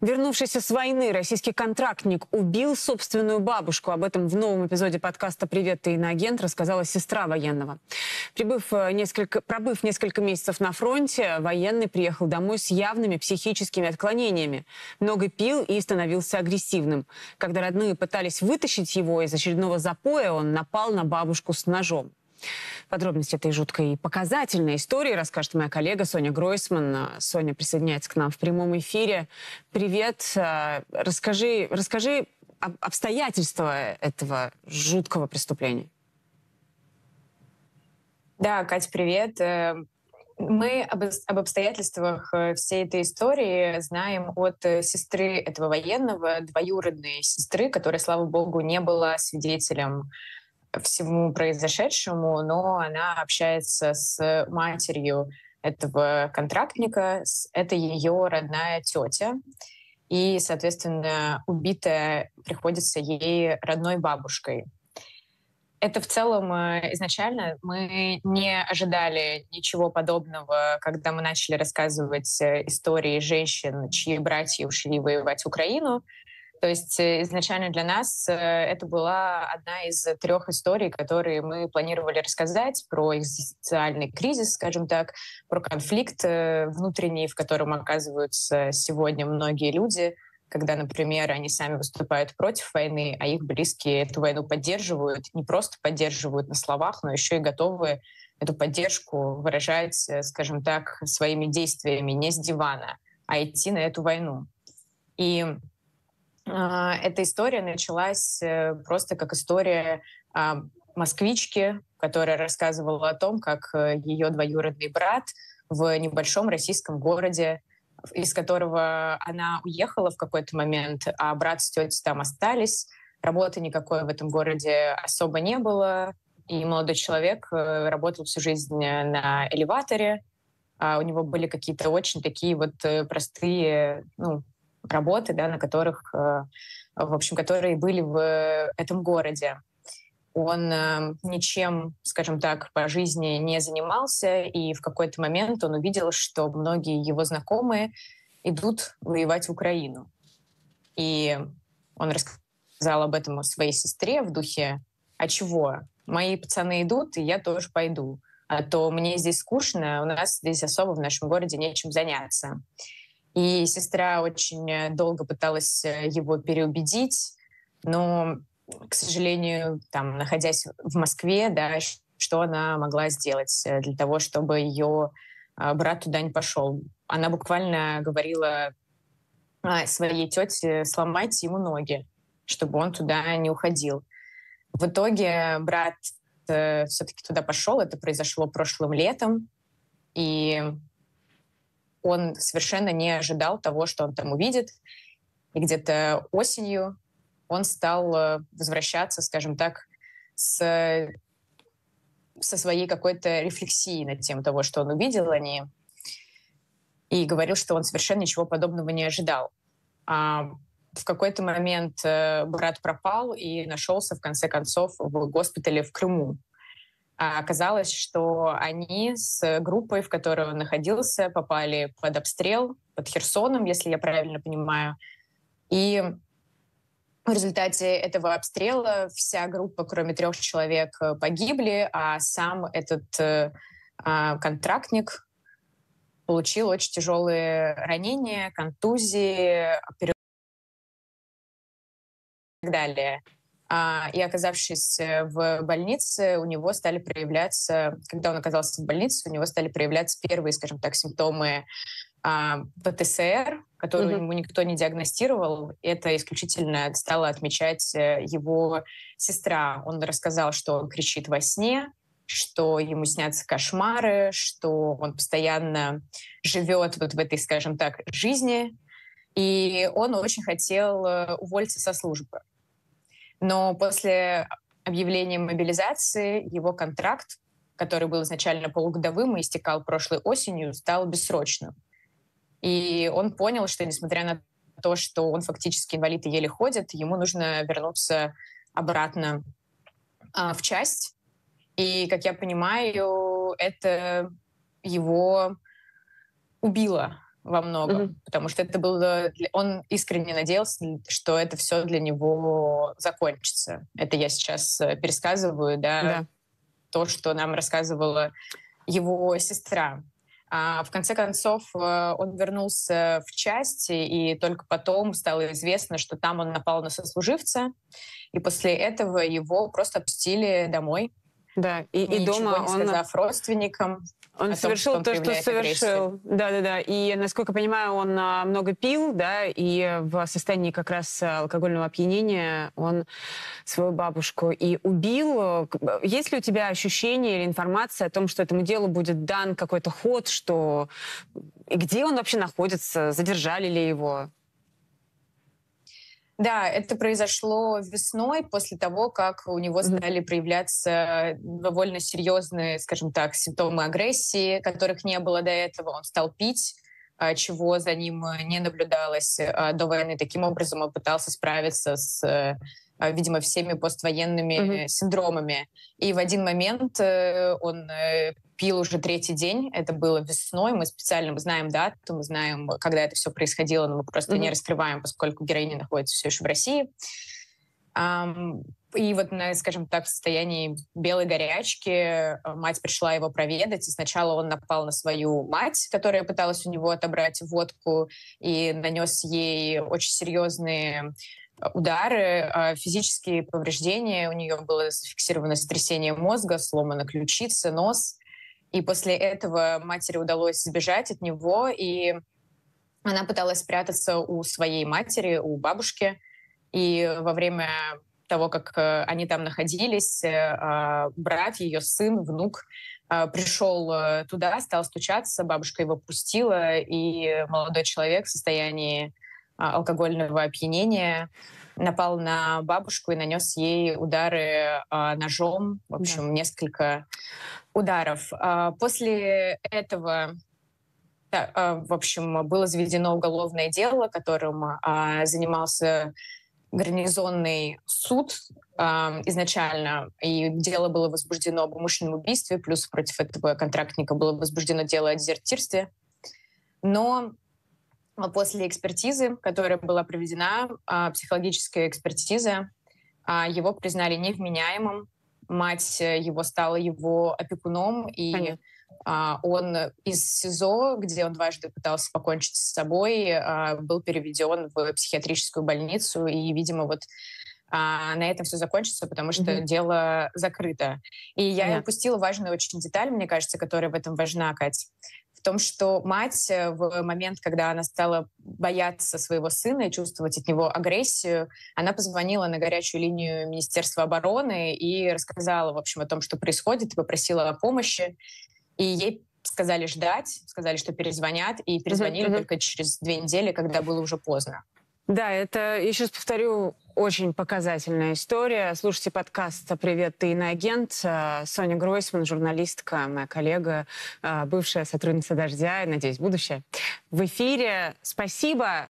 Вернувшийся с войны российский контрактник убил собственную бабушку. Об этом в новом эпизоде подкаста «Привет, ты иноагент» рассказала сестра военного. Прибыв э, несколько, пробыв несколько месяцев на фронте, военный приехал домой с явными психическими отклонениями. Много пил и становился агрессивным. Когда родные пытались вытащить его из очередного запоя, он напал на бабушку с ножом. Подробности этой жуткой и показательной истории расскажет моя коллега Соня Гройсман. Соня присоединяется к нам в прямом эфире. Привет. Э, расскажи, расскажи обстоятельства этого жуткого преступления. Да, Катя, привет. Э, мы об, об обстоятельствах э, всей этой истории знаем от сестры этого военного, двоюродной сестры, которая, слава богу, не была свидетелем всему произошедшему, но она общается с матерью этого контрактника, это ее родная тетя, и, соответственно, убитая приходится ей родной бабушкой. Это в целом э, изначально мы не ожидали ничего подобного, когда мы начали рассказывать э, истории женщин, чьи братья ушли воевать в Украину. То есть э, изначально для нас э, это была одна из трех историй, которые мы планировали рассказать про экзистенциальный кризис, скажем так, про конфликт э, внутренний, в котором оказываются сегодня многие люди, когда, например, они сами выступают против войны, а их близкие эту войну поддерживают, не просто поддерживают на словах, но еще и готовы эту поддержку выражать, скажем так, своими действиями не с дивана, а идти на эту войну. И эта история началась э, просто как история а, москвички, которая рассказывала о том, как э, ее двоюродный брат в небольшом российском городе, из которого она уехала в какой-то момент, а брат с тетей там остались. Работы никакой в этом городе особо не было. И молодой человек э, работал всю жизнь на элеваторе. А у него были какие-то очень такие вот простые, ну, работы, да, на которых, э, в общем, которые были в этом городе. Он э, ничем, скажем так, по жизни не занимался, и в какой-то момент он увидел, что многие его знакомые идут воевать в Украину. И он рассказал об этом своей сестре в духе «А чего? Мои пацаны идут, и я тоже пойду. А то мне здесь скучно, у нас здесь особо в нашем городе нечем заняться». И сестра очень э, долго пыталась э, его переубедить, но, к сожалению, там, находясь в Москве, да, что она могла сделать э, для того, чтобы ее брат туда не пошел? Она буквально говорила своей тете сломайте ему ноги, чтобы он туда не уходил. В итоге брат все-таки туда пошел. Это произошло прошлым летом. И он совершенно не ожидал того, что он там увидит. И где-то осенью он стал э, возвращаться, скажем так, с, со своей какой-то рефлексией над тем того, что он увидел, они и говорил, что он совершенно ничего подобного не ожидал. А в какой-то момент э, брат пропал и нашелся, в конце концов, в госпитале в Крыму. А оказалось, что они с группой, в которой он находился, попали под обстрел, под Херсоном, если я правильно понимаю. И в результате этого обстрела вся группа, кроме трех человек, погибли, а сам этот э, а, контрактник получил очень тяжелые ранения, контузии, и так далее. А, и оказавшись э, в больнице, у него стали проявляться, когда он оказался в больнице, у него стали проявляться первые, скажем так, симптомы а, ПТСР, которую mm-hmm. ему никто не диагностировал. Это исключительно стала отмечать э, его сестра. Он рассказал, что он кричит во сне, что ему снятся кошмары, что он постоянно живет вот в этой, скажем так, жизни. И он очень хотел э, уволиться со службы. Но после объявления мобилизации его контракт, который был изначально полугодовым и истекал прошлой осенью, стал бессрочным. И он понял, что несмотря на то, что он фактически инвалид и еле ходит, ему нужно вернуться обратно а, в часть. И, как я понимаю, это его убило. Во многом, mm-hmm. потому что это было... Он искренне надеялся, что это все для него закончится. Это я сейчас э, пересказываю, да, да. то, что нам рассказывала его сестра. А в конце концов э, он вернулся в части, и только потом стало известно, что там он напал на сослуживца, и после этого его просто отпустили домой. Да, и, и дома не он... сказав родственникам. Он совершил том, что то, что совершил. Да, да, да. И, насколько я понимаю, он а, много пил, да, и в состоянии как раз алкогольного опьянения он свою бабушку и убил. Есть ли у тебя ощущение или информация о том, что этому делу будет дан какой-то ход, что и где он вообще находится, задержали ли его? Да, это произошло весной после того, как у него стали проявляться довольно серьезные, скажем так, симптомы агрессии, которых не было до этого. Он стал пить, чего за ним не наблюдалось а, до войны. Таким образом, он пытался справиться с а, видимо, всеми поствоенными mm-hmm. синдромами. И в один момент э, он э, пил уже третий день. Это было весной. Мы специально знаем дату, мы знаем, когда это все происходило, но мы просто mm-hmm. не раскрываем, поскольку героиня находится все еще в России. И вот, скажем так, в состоянии белой горячки э, мать пришла его проведать, и сначала он напал на свою мать, которая пыталась у него отобрать водку, и нанес ей очень серьезные удары, а, физические повреждения. У нее было зафиксировано сотрясение мозга, сломана ключица, нос. И после этого матери удалось сбежать от него, и она пыталась спрятаться у своей матери, у бабушки. И во время того, как э, они там находились, э, а, брат, ее сын, внук а, пришел э, туда, стал стучаться, бабушка его пустила, и молодой человек в состоянии а, алкогольного опьянения, напал на бабушку и нанес ей удары ножом, в общем, да. несколько ударов. После этого в общем, было заведено уголовное дело, которым занимался гарнизонный суд изначально, и дело было возбуждено об умышленном убийстве, плюс против этого контрактника было возбуждено дело о дезертирстве. Но а после экспертизы, которая была проведена, а, психологическая экспертиза, а, его признали невменяемым. Мать э, его стала его опекуном, и Понятно. Он из СИЗО, где он дважды пытался покончить с собой, был переведен в психиатрическую больницу, и, видимо, вот на этом все закончится, потому что mm-hmm. дело закрыто. И я yeah. упустила важную очень деталь, мне кажется, которая в этом важна, Кать в том, что мать э, в момент, когда она стала бояться своего сына и чувствовать от него агрессию, она позвонила на горячую линию Министерства обороны и рассказала, в общем, о том, что происходит, и попросила о помощи. И ей сказали ждать, сказали, что перезвонят, и перезвонили mm-hmm. только через две недели, когда было уже поздно. Да, это, еще раз повторю, очень показательная история. Слушайте подкаст «Привет, ты иноагент». Соня Гройсман, журналистка, моя коллега, бывшая сотрудница «Дождя» и, надеюсь, будущее. В эфире. Спасибо.